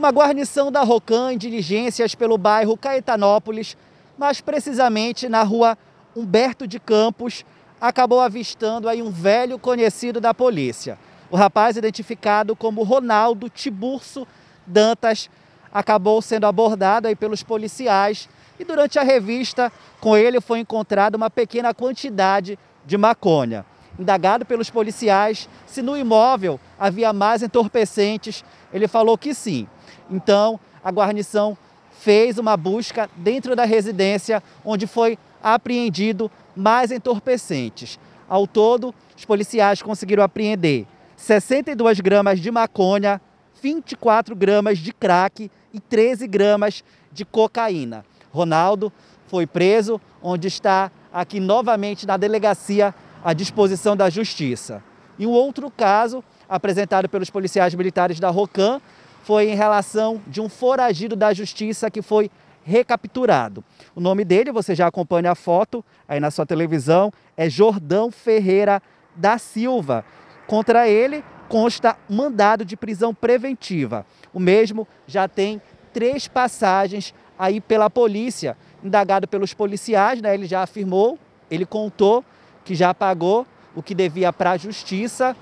Uma guarnição da Rocan em diligências pelo bairro Caetanópolis, mais precisamente na rua Humberto de Campos, acabou avistando aí um velho conhecido da polícia. O rapaz, identificado como Ronaldo Tiburcio Dantas, acabou sendo abordado aí pelos policiais e durante a revista com ele foi encontrada uma pequena quantidade de maconha. Indagado pelos policiais se no imóvel havia mais entorpecentes, ele falou que sim. Então, a guarnição fez uma busca dentro da residência, onde foi apreendido mais entorpecentes. Ao todo, os policiais conseguiram apreender 62 gramas de maconha, 24 gramas de crack e 13 gramas de cocaína. Ronaldo foi preso, onde está aqui novamente na delegacia à disposição da Justiça. E um outro caso, apresentado pelos policiais militares da Rocan, foi em relação de um foragido da Justiça que foi recapturado. O nome dele, você já acompanha a foto aí na sua televisão, é Jordão Ferreira da Silva. Contra ele consta mandado de prisão preventiva. O mesmo já tem três passagens aí pela polícia. Indagado pelos policiais, né, ele já afirmou, ele contou que já pagou o que devia para a justiça,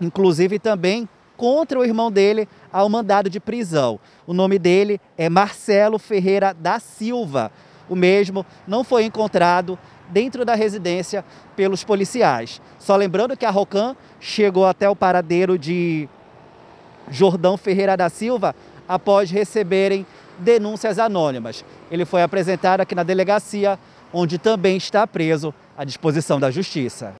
inclusive também contra o irmão dele ao mandado de prisão. O nome dele é Marcelo Ferreira da Silva. O mesmo não foi encontrado dentro da residência pelos policiais. Só lembrando que a Rocan chegou até o paradeiro de Jordão Ferreira da Silva após receberem denúncias anônimas. Ele foi apresentado aqui na delegacia, onde também está preso à disposição da Justiça.